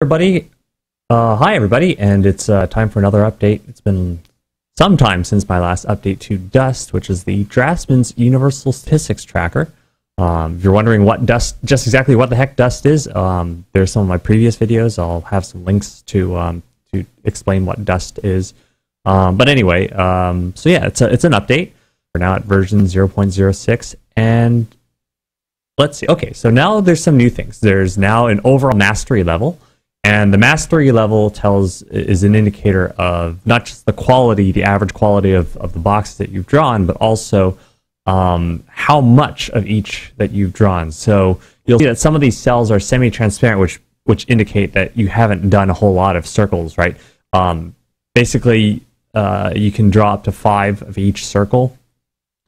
everybody. Uh, hi, everybody, and it's uh, time for another update. It's been some time since my last update to Dust, which is the Draughtsman's Universal Statistics Tracker. Um, if you're wondering what Dust, just exactly what the heck Dust is, um, there's some of my previous videos. I'll have some links to um, to explain what Dust is. Um, but anyway, um, so yeah, it's a, it's an update. We're now at version 0.06, and let's see. Okay, so now there's some new things. There's now an overall mastery level. And the mastery level tells is an indicator of not just the quality, the average quality of, of the boxes that you've drawn, but also um, how much of each that you've drawn. So you'll see that some of these cells are semi-transparent, which which indicate that you haven't done a whole lot of circles, right? Um, basically, uh, you can draw up to five of each circle.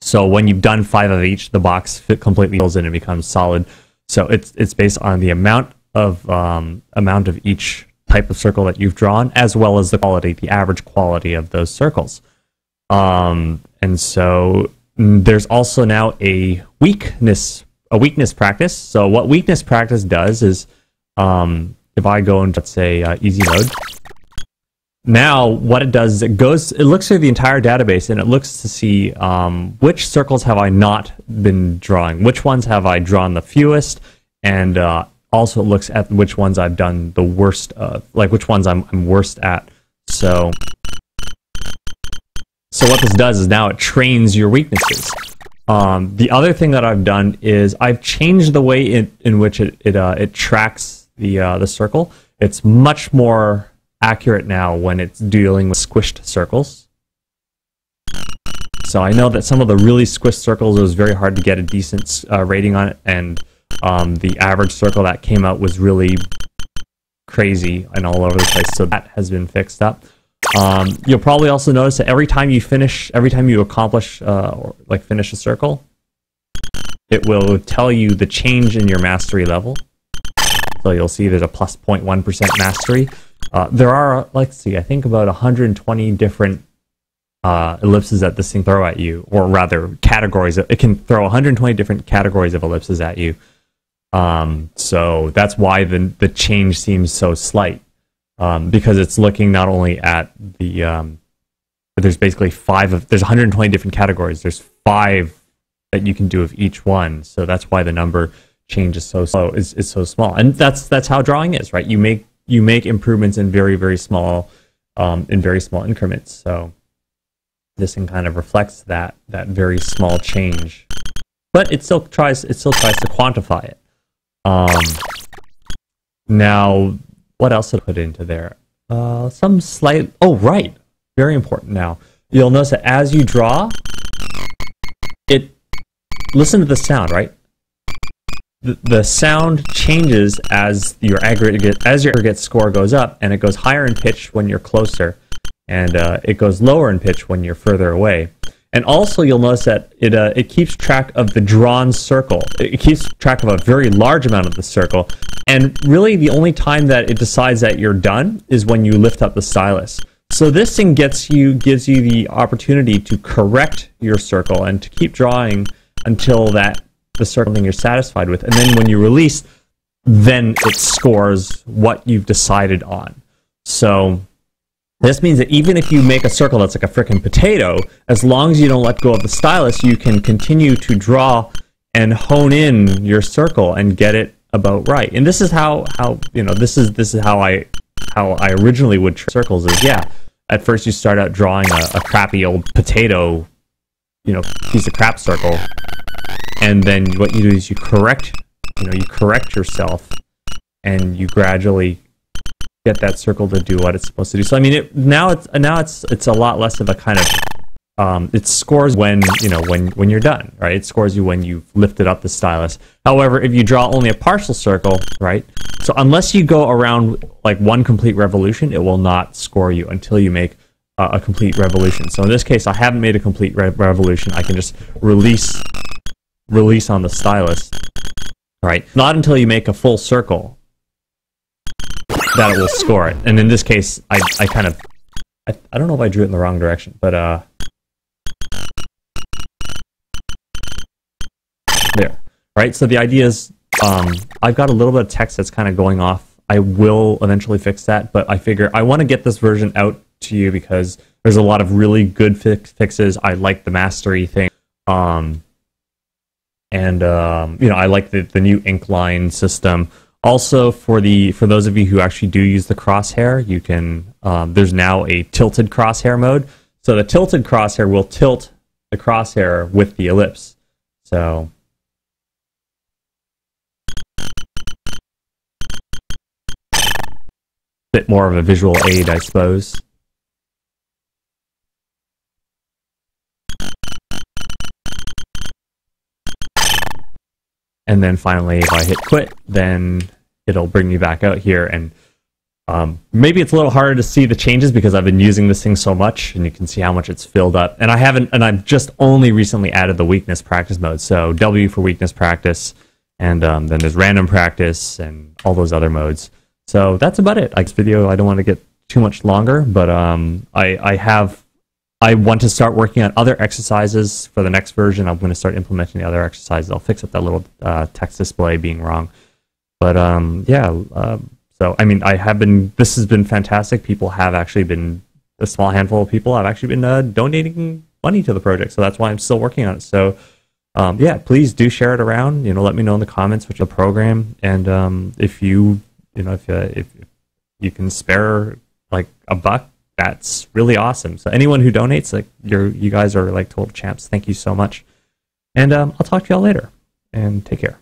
So when you've done five of each, the box fit completely fills in and becomes solid. So it's it's based on the amount of um, amount of each type of circle that you've drawn, as well as the quality, the average quality of those circles. Um, and so mm, there's also now a weakness a weakness practice. So what weakness practice does is, um, if I go into let's say uh, easy mode, now what it does is it goes it looks through the entire database and it looks to see um, which circles have I not been drawing, which ones have I drawn the fewest, and uh, also looks at which ones I've done the worst of, like which ones I'm, I'm worst at. So, so what this does is now it trains your weaknesses. Um, the other thing that I've done is I've changed the way in, in which it it, uh, it tracks the uh, the circle. It's much more accurate now when it's dealing with squished circles. So I know that some of the really squished circles, it was very hard to get a decent uh, rating on it, and um, the average circle that came out was really crazy and all over the place. So that has been fixed up. Um, you'll probably also notice that every time you finish, every time you accomplish, uh, or like finish a circle, it will tell you the change in your mastery level. So you'll see there's a plus 0.1 mastery. Uh, there are, let's see, I think about 120 different uh, ellipses that this thing throw at you, or rather categories. It can throw 120 different categories of ellipses at you. Um, so that's why the the change seems so slight um, because it's looking not only at the um, there's basically five of there's 120 different categories. There's five that you can do of each one. So that's why the number change is so slow is, is so small. And that's that's how drawing is, right? You make you make improvements in very very small um, in very small increments. So this thing kind of reflects that that very small change, but it still tries it still tries to quantify it. Um, now, what else I put into there? Uh, some slight. Oh, right. Very important. Now, you'll notice that as you draw, it. Listen to the sound, right? The, the sound changes as your aggregate as your aggregate score goes up, and it goes higher in pitch when you're closer, and uh, it goes lower in pitch when you're further away. And also, you'll notice that it uh, it keeps track of the drawn circle. It keeps track of a very large amount of the circle. And really, the only time that it decides that you're done is when you lift up the stylus. So this thing gets you gives you the opportunity to correct your circle and to keep drawing until that the circle thing you're satisfied with. And then when you release, then it scores what you've decided on. So this means that even if you make a circle that's like a freaking potato, as long as you don't let go of the stylus, you can continue to draw and hone in your circle and get it about right. And this is how how you know this is this is how I how I originally would circles is yeah. At first you start out drawing a, a crappy old potato, you know, piece of crap circle, and then what you do is you correct, you know, you correct yourself, and you gradually get that circle to do what it's supposed to do. So I mean, it, now it's now it's it's a lot less of a kind of um, it scores when you know when when you're done, right? It scores you when you've lifted up the stylus. However, if you draw only a partial circle, right? So unless you go around like one complete revolution, it will not score you until you make uh, a complete revolution. So in this case, I haven't made a complete re- revolution. I can just release release on the stylus, right? Not until you make a full circle that it will score it. And in this case, I, I kind of, I, I don't know if I drew it in the wrong direction, but uh, there, right? So the idea is, um, I've got a little bit of text that's kind of going off I will eventually fix that, but I figure I want to get this version out to you because there's a lot of really good fix- fixes. I like the mastery thing. Um, and um, you know, I like the, the new ink line system. Also, for the for those of you who actually do use the crosshair, you can. Um, there's now a tilted crosshair mode. So the tilted crosshair will tilt the crosshair with the ellipse. So bit more of a visual aid, I suppose. And then finally, if I hit quit, then it'll bring me back out here. And um, maybe it's a little harder to see the changes because I've been using this thing so much, and you can see how much it's filled up. And I haven't, and I've just only recently added the weakness practice mode. So W for weakness practice, and um, then there's random practice and all those other modes. So that's about it. This video, I don't want to get too much longer, but um, I, I have I want to start working on other exercises for the next version. I'm going to start implementing the other exercises. I'll fix up that little uh, text display being wrong. But um, yeah, um, so I mean, I have been. This has been fantastic. People have actually been a small handful of people have actually been uh, donating money to the project. So that's why I'm still working on it. So um, yeah, please do share it around. You know, let me know in the comments which the program, and um, if you you know if uh, if you can spare like a buck that's really awesome. So anyone who donates, like you're you guys are like total champs. Thank you so much. And um, I'll talk to y'all later. And take care.